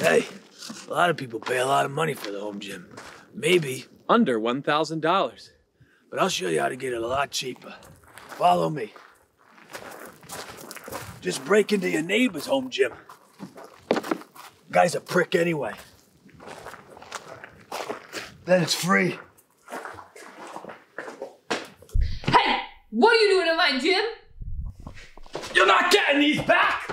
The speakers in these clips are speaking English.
Hey, a lot of people pay a lot of money for the home gym. Maybe Under $1,000. but I'll show you how to get it a lot cheaper. Follow me. Just break into your neighbor's home gym. Guy's a prick anyway. Then it's free. Hey, what are you doing in my gym? You're not getting these back!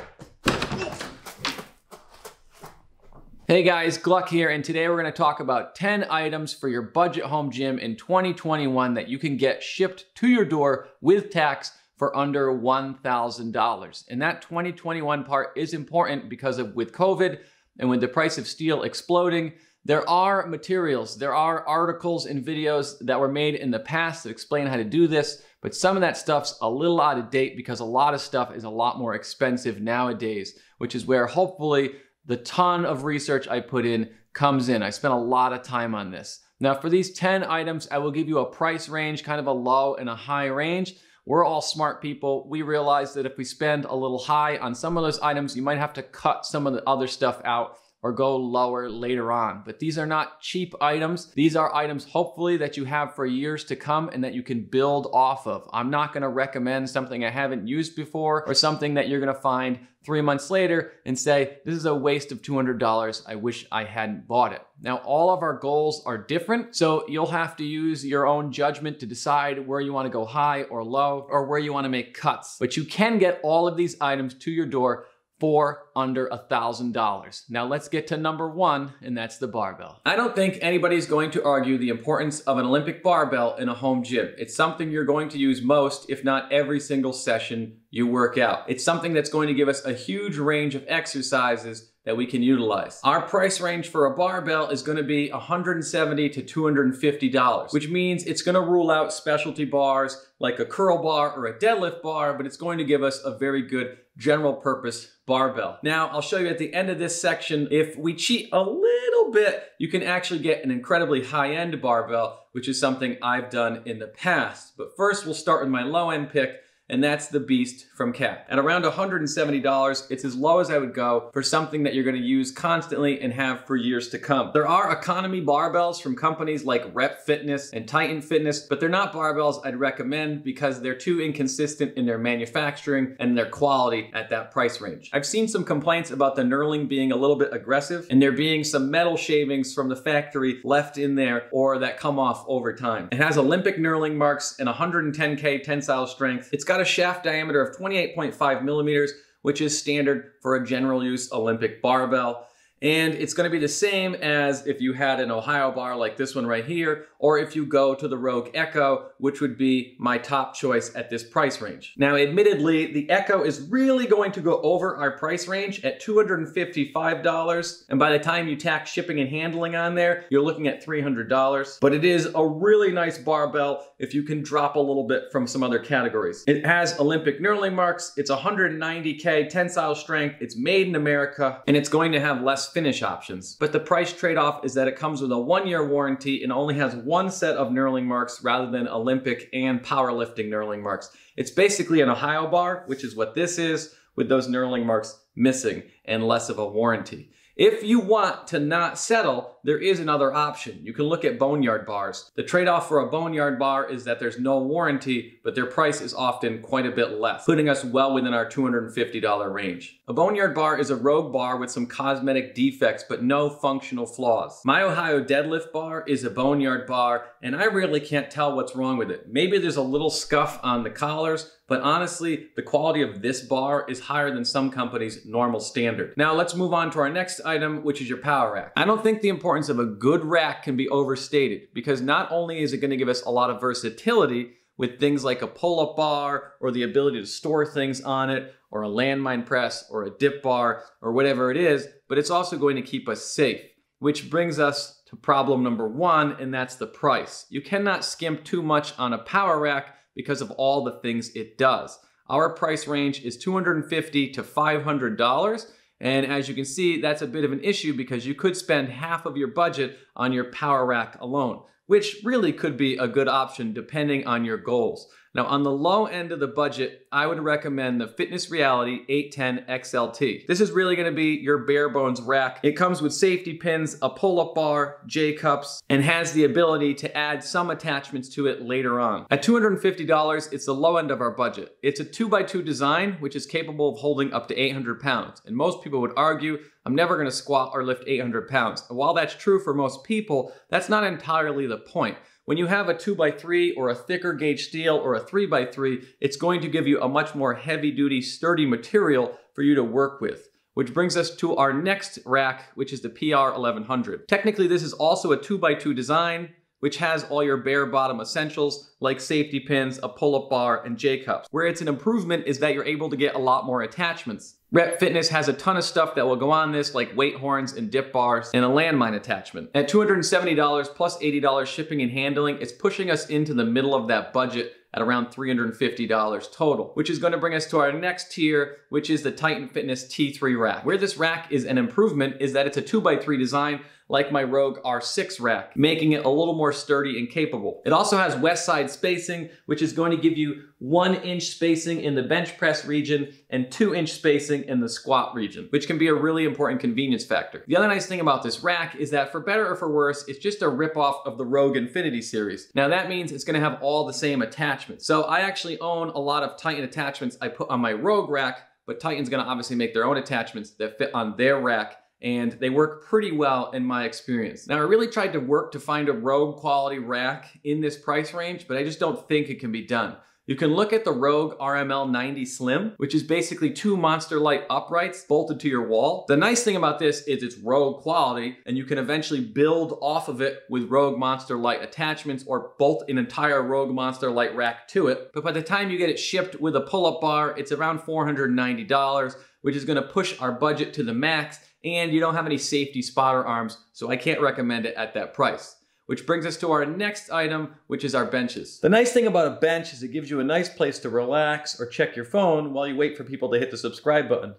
Hey guys, Gluck here, and today we're going to talk about 10 items for your budget home gym in 2021 that you can get shipped to your door with tax for under $1,000. And that 2021 part is important because of with COVID and with the price of steel exploding, there are materials, there are articles and videos that were made in the past that explain how to do this, but some of that stuff's a little out of date because a lot of stuff is a lot more expensive nowadays, which is where hopefully the ton of research I put in comes in. I spent a lot of time on this. Now for these 10 items, I will give you a price range, kind of a low and a high range. We're all smart people. We realize that if we spend a little high on some of those items, you might have to cut some of the other stuff out or go lower later on. But these are not cheap items. These are items hopefully that you have for years to come and that you can build off of. I'm not gonna recommend something I haven't used before or something that you're gonna find three months later and say, this is a waste of $200. I wish I hadn't bought it. Now, all of our goals are different, so you'll have to use your own judgment to decide where you wanna go high or low or where you wanna make cuts. But you can get all of these items to your door for under a thousand dollars. Now let's get to number one, and that's the barbell. I don't think anybody's going to argue the importance of an Olympic barbell in a home gym. It's something you're going to use most, if not every single session you work out. It's something that's going to give us a huge range of exercises that we can utilize. Our price range for a barbell is gonna be 170 to $250, which means it's gonna rule out specialty bars like a curl bar or a deadlift bar, but it's going to give us a very good general purpose barbell. Now, I'll show you at the end of this section, if we cheat a little bit, you can actually get an incredibly high-end barbell, which is something I've done in the past. But first, we'll start with my low-end pick, and that's the Beast from Cap. At around $170, it's as low as I would go for something that you're gonna use constantly and have for years to come. There are economy barbells from companies like Rep Fitness and Titan Fitness, but they're not barbells I'd recommend because they're too inconsistent in their manufacturing and their quality at that price range. I've seen some complaints about the knurling being a little bit aggressive and there being some metal shavings from the factory left in there or that come off over time. It has Olympic knurling marks and 110K tensile strength. It's got a shaft diameter of 28.5 millimeters, which is standard for a general use Olympic barbell. And it's gonna be the same as if you had an Ohio bar like this one right here, or if you go to the Rogue Echo, which would be my top choice at this price range. Now, admittedly, the Echo is really going to go over our price range at $255. And by the time you tax shipping and handling on there, you're looking at $300. But it is a really nice barbell if you can drop a little bit from some other categories. It has Olympic knurling marks, it's 190K tensile strength, it's made in America, and it's going to have less finish options. But the price trade-off is that it comes with a one-year warranty and only has one set of knurling marks rather than Olympic and powerlifting knurling marks. It's basically an Ohio bar, which is what this is, with those knurling marks missing and less of a warranty. If you want to not settle, there is another option. You can look at boneyard bars. The trade-off for a boneyard bar is that there's no warranty, but their price is often quite a bit less, putting us well within our $250 range. A boneyard bar is a rogue bar with some cosmetic defects, but no functional flaws. My Ohio deadlift bar is a boneyard bar, and I really can't tell what's wrong with it. Maybe there's a little scuff on the collars, but honestly, the quality of this bar is higher than some companies' normal standard. Now let's move on to our next item, which is your power rack. I don't think the importance of a good rack can be overstated because not only is it gonna give us a lot of versatility with things like a pull-up bar or the ability to store things on it or a landmine press or a dip bar or whatever it is, but it's also going to keep us safe, which brings us to problem number one, and that's the price. You cannot skimp too much on a power rack because of all the things it does. Our price range is 250 to $500. And as you can see, that's a bit of an issue because you could spend half of your budget on your power rack alone, which really could be a good option depending on your goals. Now, on the low end of the budget, I would recommend the Fitness Reality 810 XLT. This is really gonna be your bare bones rack. It comes with safety pins, a pull-up bar, J-cups, and has the ability to add some attachments to it later on. At $250, it's the low end of our budget. It's a 2x2 design, which is capable of holding up to 800 pounds. And most people would argue, I'm never gonna squat or lift 800 pounds. And while that's true for most people, that's not entirely the point. When you have a 2x3 or a thicker gauge steel or a 3x3, it's going to give you a much more heavy duty, sturdy material for you to work with. Which brings us to our next rack, which is the PR1100. Technically, this is also a 2x2 design, which has all your bare bottom essentials like safety pins, a pull-up bar, and J-cups. Where it's an improvement is that you're able to get a lot more attachments. Rep Fitness has a ton of stuff that will go on this, like weight horns and dip bars, and a landmine attachment. At $270 plus $80 shipping and handling, it's pushing us into the middle of that budget at around $350 total, which is gonna bring us to our next tier, which is the Titan Fitness T3 rack. Where this rack is an improvement is that it's a 2x3 design like my Rogue R6 rack, making it a little more sturdy and capable. It also has west side spacing, which is going to give you one inch spacing in the bench press region and two inch spacing in the squat region, which can be a really important convenience factor. The other nice thing about this rack is that for better or for worse, it's just a ripoff of the Rogue Infinity series. Now that means it's gonna have all the same attachments. So I actually own a lot of Titan attachments I put on my Rogue rack, but Titan's gonna obviously make their own attachments that fit on their rack and they work pretty well in my experience. Now, I really tried to work to find a Rogue quality rack in this price range, but I just don't think it can be done. You can look at the Rogue RML 90 Slim, which is basically two Monster Lite uprights bolted to your wall. The nice thing about this is it's Rogue quality, and you can eventually build off of it with Rogue Monster Lite attachments or bolt an entire Rogue Monster Lite rack to it. But by the time you get it shipped with a pull-up bar, it's around $490, which is gonna push our budget to the max and you don't have any safety spotter arms, so I can't recommend it at that price. Which brings us to our next item, which is our benches. The nice thing about a bench is it gives you a nice place to relax or check your phone while you wait for people to hit the subscribe button.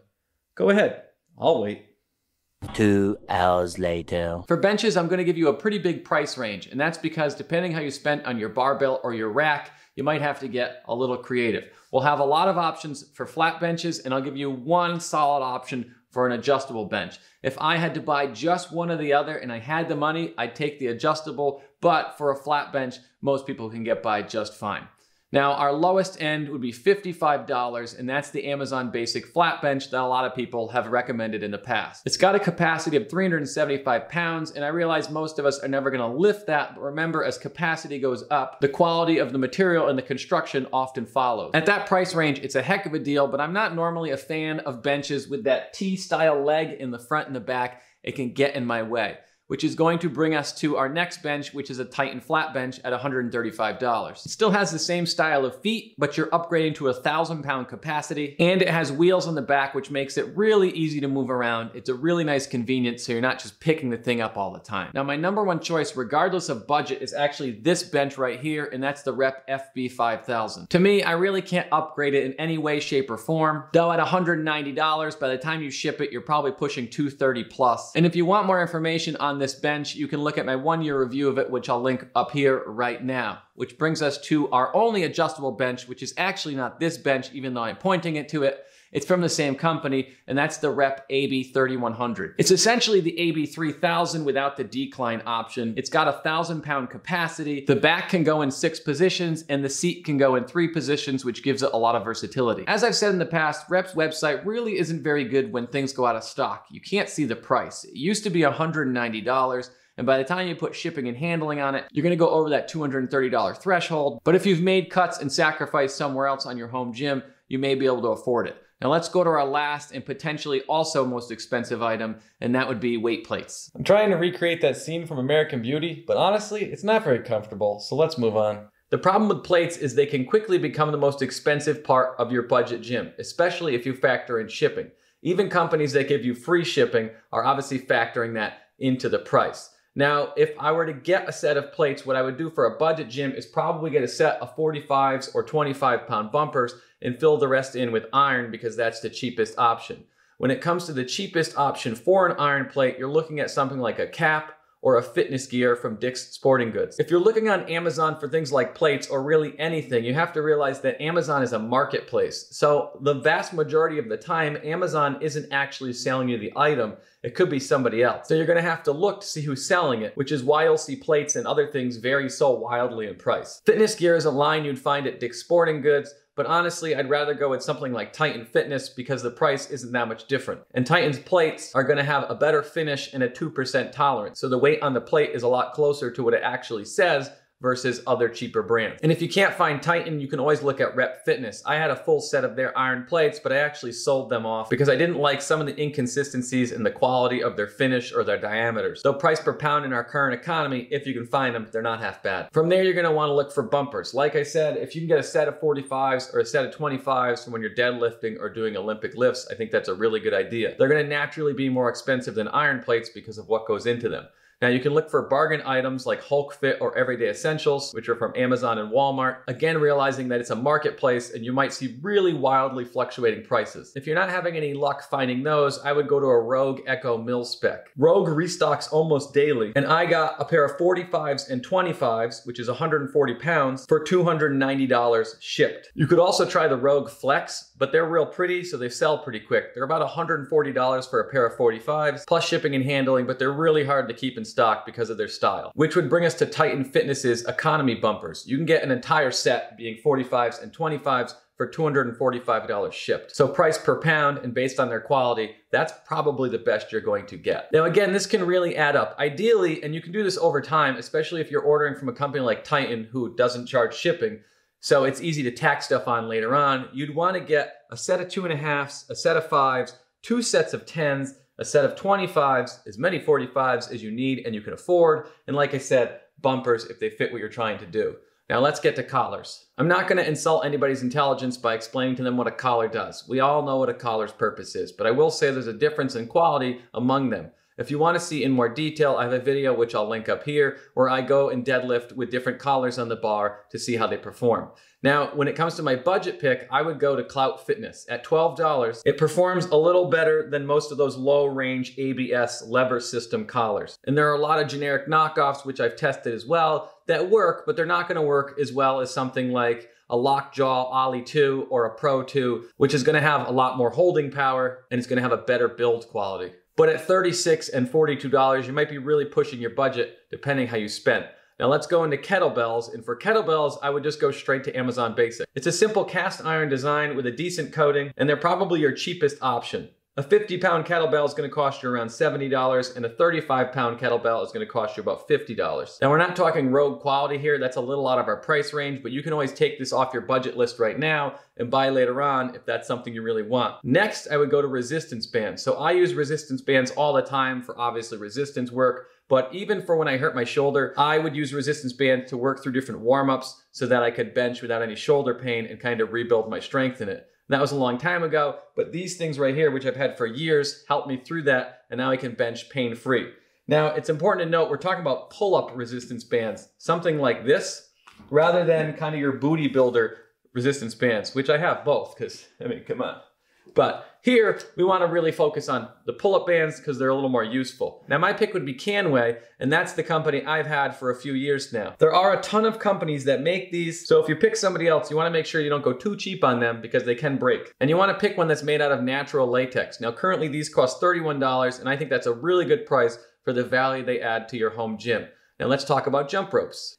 Go ahead, I'll wait. Two hours later. For benches, I'm gonna give you a pretty big price range, and that's because depending how you spent on your barbell or your rack, you might have to get a little creative. We'll have a lot of options for flat benches, and I'll give you one solid option for an adjustable bench. If I had to buy just one or the other and I had the money, I'd take the adjustable, but for a flat bench, most people can get by just fine. Now, our lowest end would be $55, and that's the Amazon Basic Flat Bench that a lot of people have recommended in the past. It's got a capacity of 375 pounds, and I realize most of us are never gonna lift that, but remember, as capacity goes up, the quality of the material and the construction often follows. At that price range, it's a heck of a deal, but I'm not normally a fan of benches with that T-style leg in the front and the back. It can get in my way which is going to bring us to our next bench, which is a Titan flat bench at $135. It still has the same style of feet, but you're upgrading to a thousand pound capacity, and it has wheels on the back, which makes it really easy to move around. It's a really nice convenience, so you're not just picking the thing up all the time. Now, my number one choice, regardless of budget, is actually this bench right here, and that's the Rep FB5000. To me, I really can't upgrade it in any way, shape, or form, though at $190, by the time you ship it, you're probably pushing 230 plus. And if you want more information on on this bench, you can look at my one year review of it, which I'll link up here right now. Which brings us to our only adjustable bench, which is actually not this bench, even though I'm pointing it to it. It's from the same company, and that's the Rep AB3100. It's essentially the AB3000 without the decline option. It's got a thousand pound capacity. The back can go in six positions, and the seat can go in three positions, which gives it a lot of versatility. As I've said in the past, Rep's website really isn't very good when things go out of stock. You can't see the price. It used to be $190. And by the time you put shipping and handling on it, you're gonna go over that $230 threshold. But if you've made cuts and sacrificed somewhere else on your home gym, you may be able to afford it. Now let's go to our last and potentially also most expensive item, and that would be weight plates. I'm trying to recreate that scene from American Beauty, but honestly, it's not very comfortable, so let's move on. The problem with plates is they can quickly become the most expensive part of your budget gym, especially if you factor in shipping. Even companies that give you free shipping are obviously factoring that into the price. Now, if I were to get a set of plates, what I would do for a budget gym is probably get a set of 45s or 25 pound bumpers and fill the rest in with iron because that's the cheapest option. When it comes to the cheapest option for an iron plate, you're looking at something like a cap or a fitness gear from Dick's Sporting Goods. If you're looking on Amazon for things like plates or really anything, you have to realize that Amazon is a marketplace. So the vast majority of the time, Amazon isn't actually selling you the item. It could be somebody else. So you're gonna have to look to see who's selling it, which is why you'll see plates and other things vary so wildly in price. Fitness gear is a line you'd find at Dick's Sporting Goods, but honestly, I'd rather go with something like Titan Fitness because the price isn't that much different. And Titan's plates are gonna have a better finish and a 2% tolerance. So the weight on the plate is a lot closer to what it actually says versus other cheaper brands. And if you can't find Titan, you can always look at Rep Fitness. I had a full set of their iron plates, but I actually sold them off because I didn't like some of the inconsistencies in the quality of their finish or their diameters. Though price per pound in our current economy, if you can find them, they're not half bad. From there, you're gonna wanna look for bumpers. Like I said, if you can get a set of 45s or a set of 25s from when you're deadlifting or doing Olympic lifts, I think that's a really good idea. They're gonna naturally be more expensive than iron plates because of what goes into them. Now you can look for bargain items like Hulk Fit or Everyday Essentials, which are from Amazon and Walmart. Again, realizing that it's a marketplace and you might see really wildly fluctuating prices. If you're not having any luck finding those, I would go to a Rogue Echo Mil Spec. Rogue restocks almost daily, and I got a pair of 45s and 25s, which is 140 pounds, for $290 shipped. You could also try the Rogue Flecks, but they're real pretty, so they sell pretty quick. They're about $140 for a pair of 45s, plus shipping and handling, but they're really hard to keep in stock because of their style. Which would bring us to Titan Fitness's economy bumpers. You can get an entire set being 45s and 25s for $245 shipped. So price per pound and based on their quality, that's probably the best you're going to get. Now again, this can really add up. Ideally, and you can do this over time, especially if you're ordering from a company like Titan who doesn't charge shipping, so it's easy to tack stuff on later on. You'd want to get a set of two and a halves, a set of fives, two sets of tens, a set of 25s, as many 45s as you need and you can afford. And like I said, bumpers if they fit what you're trying to do. Now let's get to collars. I'm not going to insult anybody's intelligence by explaining to them what a collar does. We all know what a collar's purpose is, but I will say there's a difference in quality among them. If you want to see in more detail, I have a video which I'll link up here where I go and deadlift with different collars on the bar to see how they perform. Now, when it comes to my budget pick, I would go to Clout Fitness. At $12, it performs a little better than most of those low range ABS lever system collars. And there are a lot of generic knockoffs, which I've tested as well, that work, but they're not gonna work as well as something like a Lockjaw Oly 2 or a Pro 2, which is gonna have a lot more holding power and it's gonna have a better build quality. But at $36 and $42, you might be really pushing your budget depending how you spend. Now let's go into kettlebells, and for kettlebells, I would just go straight to Amazon Basic. It's a simple cast iron design with a decent coating, and they're probably your cheapest option. A 50 pound kettlebell is going to cost you around $70 and a 35 pound kettlebell is going to cost you about $50. Now we're not talking rogue quality here, that's a little out of our price range, but you can always take this off your budget list right now and buy later on if that's something you really want. Next, I would go to resistance bands. So I use resistance bands all the time for obviously resistance work, but even for when I hurt my shoulder, I would use resistance bands to work through different warm-ups so that I could bench without any shoulder pain and kind of rebuild my strength in it. That was a long time ago, but these things right here, which I've had for years, helped me through that, and now I can bench pain-free. Now, it's important to note we're talking about pull-up resistance bands, something like this, rather than kind of your booty builder resistance bands, which I have both, because, I mean, come on. But here, we want to really focus on the pull-up bands because they're a little more useful. Now, my pick would be Canway, and that's the company I've had for a few years now. There are a ton of companies that make these, so if you pick somebody else, you want to make sure you don't go too cheap on them because they can break. And you want to pick one that's made out of natural latex. Now, currently these cost $31, and I think that's a really good price for the value they add to your home gym. Now, let's talk about jump ropes.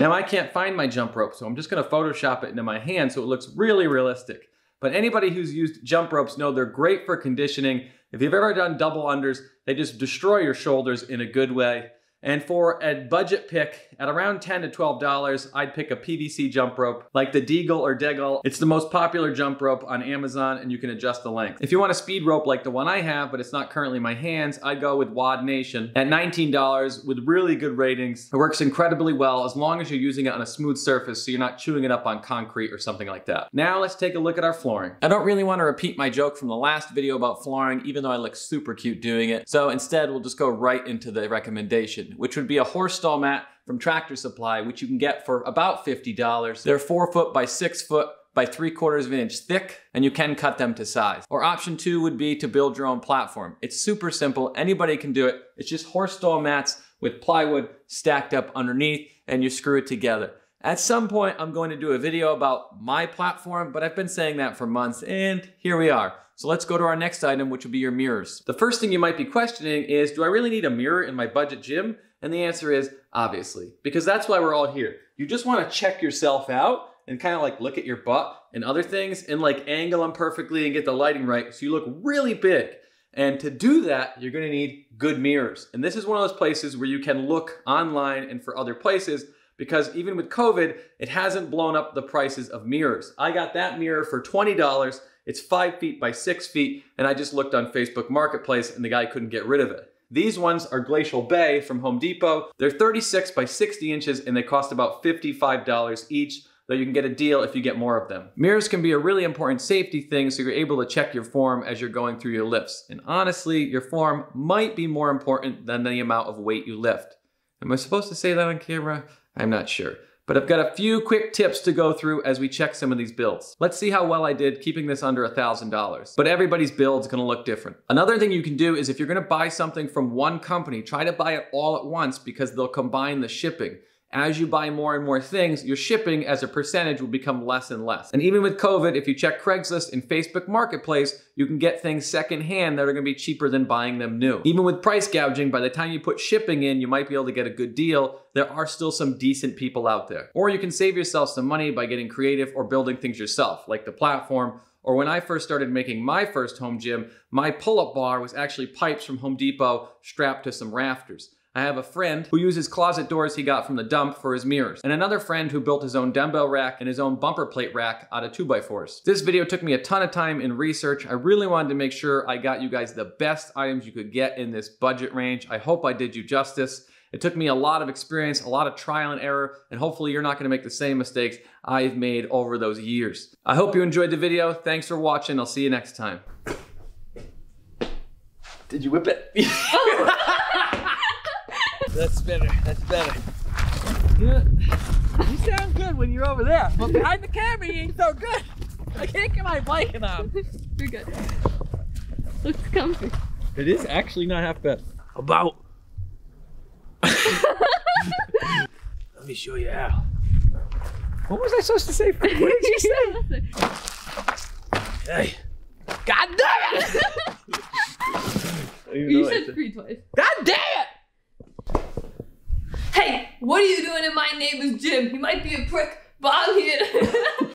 Now I can't find my jump rope, so I'm just gonna Photoshop it into my hand so it looks really realistic. But anybody who's used jump ropes know they're great for conditioning. If you've ever done double unders, they just destroy your shoulders in a good way. And for a budget pick at around 10 to $12, I'd pick a PVC jump rope like the Deagle or Deggle. It's the most popular jump rope on Amazon and you can adjust the length. If you want a speed rope like the one I have, but it's not currently in my hands, I'd go with WOD Nation at $19 with really good ratings. It works incredibly well as long as you're using it on a smooth surface so you're not chewing it up on concrete or something like that. Now let's take a look at our flooring. I don't really want to repeat my joke from the last video about flooring, even though I look super cute doing it. So instead, we'll just go right into the recommendation which would be a horse stall mat from Tractor Supply, which you can get for about $50. They're four foot by six foot by three quarters of an inch thick, and you can cut them to size. Or option two would be to build your own platform. It's super simple, anybody can do it. It's just horse stall mats with plywood stacked up underneath, and you screw it together. At some point, I'm going to do a video about my platform, but I've been saying that for months, and here we are. So let's go to our next item, which will be your mirrors. The first thing you might be questioning is, do I really need a mirror in my budget gym? And the answer is obviously, because that's why we're all here. You just wanna check yourself out and kind of like look at your butt and other things and like angle them perfectly and get the lighting right so you look really big. And to do that, you're gonna need good mirrors. And this is one of those places where you can look online and for other places because even with COVID, it hasn't blown up the prices of mirrors. I got that mirror for $20. It's five feet by six feet, and I just looked on Facebook Marketplace and the guy couldn't get rid of it. These ones are Glacier Bay from Home Depot. They're 36 by 60 inches and they cost about $55 each, though you can get a deal if you get more of them. Mirrors can be a really important safety thing so you're able to check your form as you're going through your lifts. And honestly, your form might be more important than the amount of weight you lift. Am I supposed to say that on camera? I'm not sure. But I've got a few quick tips to go through as we check some of these builds. Let's see how well I did keeping this under $1,000. But everybody's build is gonna look different. Another thing you can do is if you're gonna buy something from one company, try to buy it all at once because they'll combine the shipping as you buy more and more things, your shipping as a percentage will become less and less. And even with COVID, if you check Craigslist and Facebook Marketplace, you can get things secondhand that are gonna be cheaper than buying them new. Even with price gouging, by the time you put shipping in, you might be able to get a good deal. There are still some decent people out there. Or you can save yourself some money by getting creative or building things yourself, like the platform or when I first started making my first home gym, my pull-up bar was actually pipes from Home Depot strapped to some rafters. I have a friend who uses closet doors he got from the dump for his mirrors, and another friend who built his own dumbbell rack and his own bumper plate rack out of 2x4s. This video took me a ton of time in research. I really wanted to make sure I got you guys the best items you could get in this budget range. I hope I did you justice. It took me a lot of experience, a lot of trial and error, and hopefully you're not gonna make the same mistakes I've made over those years. I hope you enjoyed the video. Thanks for watching. I'll see you next time. Did you whip it? That's better. That's better. Yeah. You sound good when you're over there, but behind the camera, you ain't so good. I can't get my blanket on. You're good. Looks comfy. It is actually not half bad. About. Let me show you how. What was I supposed to say? What did you say? Hey. God damn it! You said three twice. God damn it! Hey, what are you doing in my neighbor's gym? He might be a prick, but I'm here.